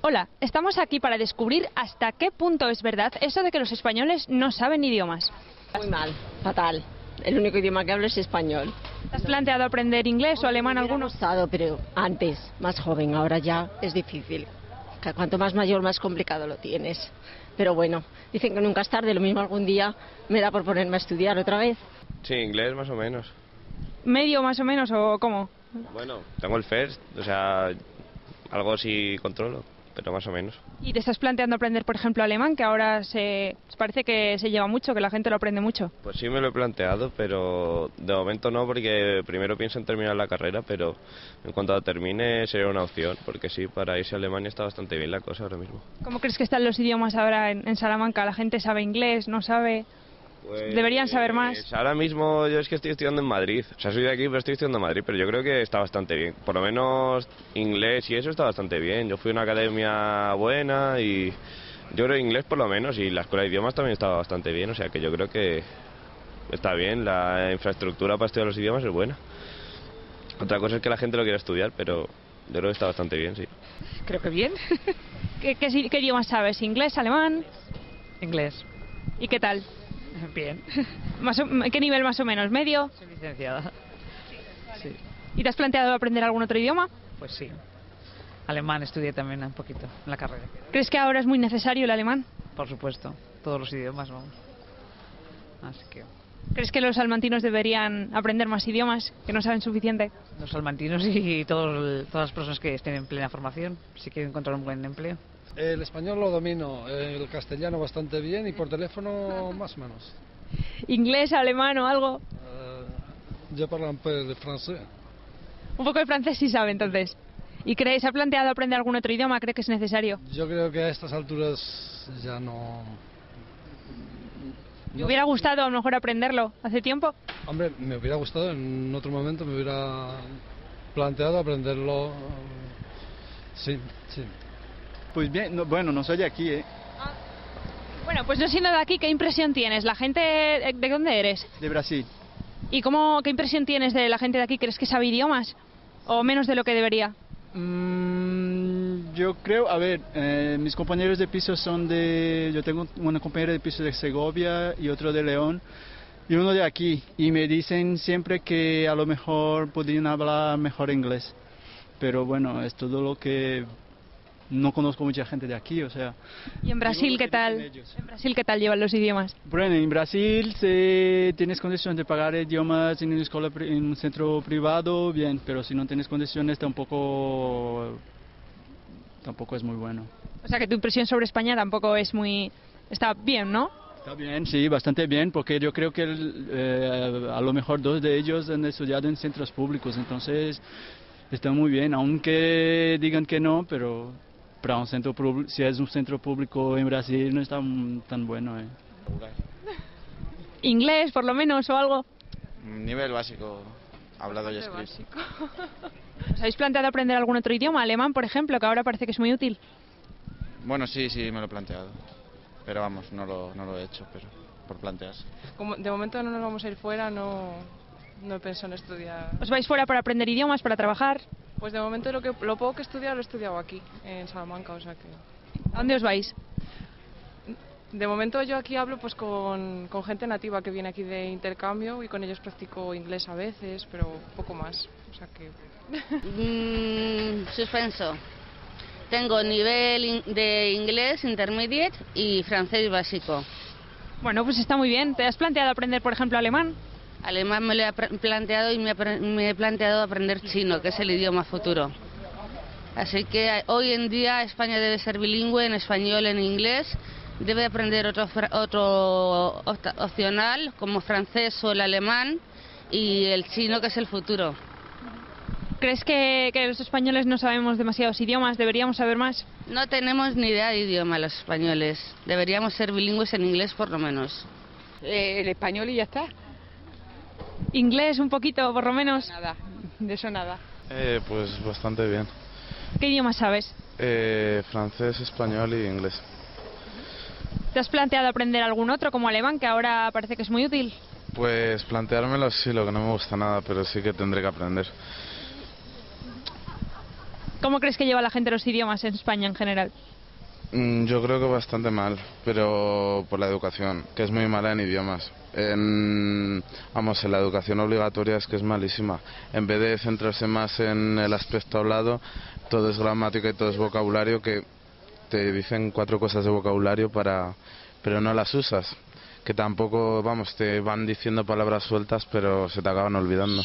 Hola, estamos aquí para descubrir hasta qué punto es verdad eso de que los españoles no saben idiomas. Muy mal, fatal. El único idioma que hablo es español. ¿Te has planteado aprender inglés o alemán alguno? gustado, pero antes, más joven, ahora ya es difícil. Que Cuanto más mayor, más complicado lo tienes. Pero bueno, dicen que nunca es tarde, lo mismo algún día me da por ponerme a estudiar otra vez. Sí, inglés más o menos. ¿Medio más o menos o cómo? Bueno, tengo el first, o sea, algo sí controlo, pero más o menos. ¿Y te estás planteando aprender, por ejemplo, alemán, que ahora se parece que se lleva mucho, que la gente lo aprende mucho? Pues sí me lo he planteado, pero de momento no, porque primero pienso en terminar la carrera, pero en cuanto la termine sería una opción, porque sí, para irse a Alemania está bastante bien la cosa ahora mismo. ¿Cómo crees que están los idiomas ahora en, en Salamanca? ¿La gente sabe inglés, no sabe? Pues, Deberían saber más. pues ahora mismo yo es que estoy estudiando en Madrid, o sea, soy de aquí, pero estoy estudiando en Madrid, pero yo creo que está bastante bien. Por lo menos inglés y eso está bastante bien. Yo fui a una academia buena y yo creo que inglés por lo menos y la escuela de idiomas también estaba bastante bien, o sea que yo creo que está bien, la infraestructura para estudiar los idiomas es buena. Otra cosa es que la gente lo quiera estudiar, pero yo creo que está bastante bien, sí. Creo que bien. ¿Qué, qué, si- qué idiomas sabes? ¿Inglés, alemán? Inglés. ¿Y qué tal? Bien. Más o- ¿Qué nivel más o menos? ¿Medio? Soy licenciada. Sí, ¿Y te has planteado aprender algún otro idioma? pues sí. Alemán estudié también un poquito en la carrera. ¿Crees que ahora es muy necesario el alemán? Por supuesto. Todos los idiomas, vamos. Así que ¿Crees que los salmantinos deberían aprender más idiomas, que no saben suficiente? los salmantinos y todos, todas las personas que estén en plena formación, si quieren encontrar un buen empleo. El español lo domino, el castellano bastante bien y por teléfono más o menos. ¿Inglés, alemán o algo? Eh, yo parlo un poco de francés. Un poco de francés sí sabe entonces. ¿Y crees, ha planteado aprender algún otro idioma? ¿Cree que es necesario? Yo creo que a estas alturas ya no... ¿Me no- hubiera gustado a lo mejor aprenderlo hace tiempo? Hombre, me hubiera gustado, en otro momento me hubiera planteado aprenderlo. eh, Sí, sí. Pues bien, no- bueno, no soy de aquí, ¿eh? Bueno, pues no siendo de aquí, ¿qué impresión tienes? ¿La gente de, de dónde eres? de Brasil. ¿Y cómo, qué impresión tienes de la gente de aquí? ¿Crees que sabe idiomas? ¿O menos de lo que debería? Mm, yo creo, a ver, eh, mis compañeros de piso son de, yo tengo una compañera de piso de Segovia y otro de León y uno de aquí y me dicen siempre que a lo mejor podrían hablar mejor inglés, pero bueno, es todo lo que no conozco mucha gente de aquí, o sea. ¿Y en Brasil qué tal? ¿En Brasil qué tal llevan los idiomas? Bueno, en Brasil si tienes condiciones de pagar idiomas en una escuela, en un centro privado, bien, pero si no tienes condiciones tampoco tampoco es muy bueno. O sea que tu impresión sobre España tampoco es muy... Está bien, ¿no? Está bien, sí, bastante bien, porque yo creo que el, eh, a lo mejor dos de ellos han estudiado en centros públicos, entonces está muy bien, aunque digan que no, pero para un centro público, si es un centro público en Brasil no está mm, tan bueno. eh. Inglés, por lo menos, o algo. Nivel básico, hablado y escrito. ¿Os habéis planteado aprender algún otro idioma? Alemán, por ejemplo, que ahora parece que es muy útil. Bueno, sí, sí, me lo he planteado. Pero vamos, no lo, no lo he hecho, pero por plantearse. Como de momento no nos vamos a ir fuera, no, no he pensado en estudiar. ¿Os vais fuera para aprender idiomas, para trabajar? Pues de momento lo, que, lo poco que he estudiado lo he estudiado aquí, en Salamanca, o sea que... ¿A dónde os vais? De momento yo aquí hablo pues con, con gente nativa que viene aquí de intercambio y con ellos practico inglés a veces, pero poco más. O sea que... Mm, suspenso. Tengo nivel in- de inglés intermediate y francés básico. Bueno, pues está muy bien. ¿Te has planteado aprender, por ejemplo, alemán? Alemán me lo he planteado y me, he planteado aprender chino, que es el idioma futuro. Así que eh, hoy en día España debe ser bilingüe en español y en inglés. Debe aprender otro, otro opcional como francés o el alemán y el chino, que es el futuro. ¿Crees que, que los españoles no sabemos demasiados idiomas? ¿Deberíamos saber más? No tenemos ni idea de idioma los españoles. Deberíamos ser bilingües en inglés por lo menos. Eh, el español y ya está. ¿Inglés un poquito, por lo menos? Nada, de eso nada. Eh, pues bastante bien. ¿Qué idioma sabes? Eh, francés, español y inglés. ¿Te has planteado aprender algún otro, como alemán, que ahora parece que es muy útil? Pues planteármelo sí, lo que no me gusta nada, pero sí que tendré que aprender. ¿Cómo crees que lleva la gente los idiomas en España en general? Mm, Yo creo que bastante mal, pero por la educación, que es muy mala en idiomas. En, vamos, en la educación obligatoria es que es malísima. En vez de centrarse más en el aspecto hablado, todo es gramática y todo es vocabulario que te dicen cuatro cosas de vocabulario para, pero no las usas. Que tampoco, vamos, te van diciendo palabras sueltas, pero se te acaban olvidando.